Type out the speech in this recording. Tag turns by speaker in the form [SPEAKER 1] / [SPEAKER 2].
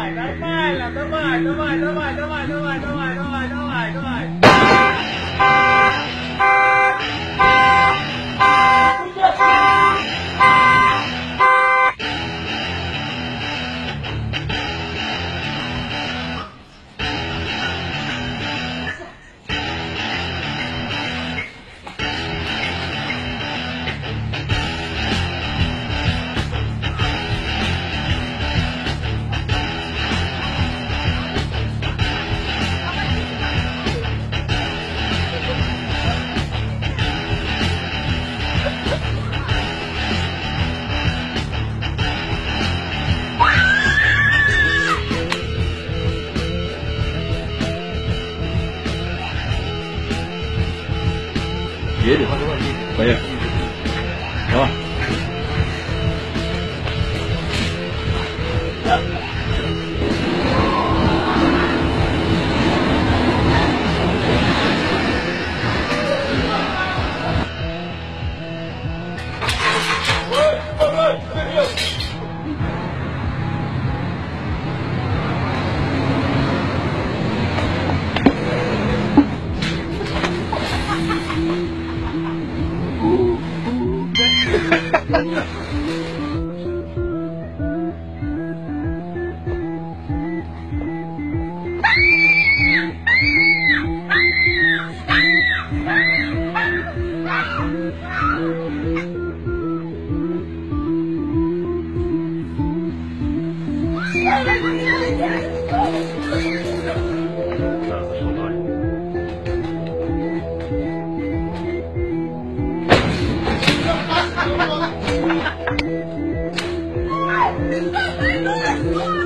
[SPEAKER 1] Давай, нормально, давай, давай, давай, давай, давай, давай, давай, давай, давай.
[SPEAKER 2] 别理他，就外可以，行吧。哈 哈哎呦，哎，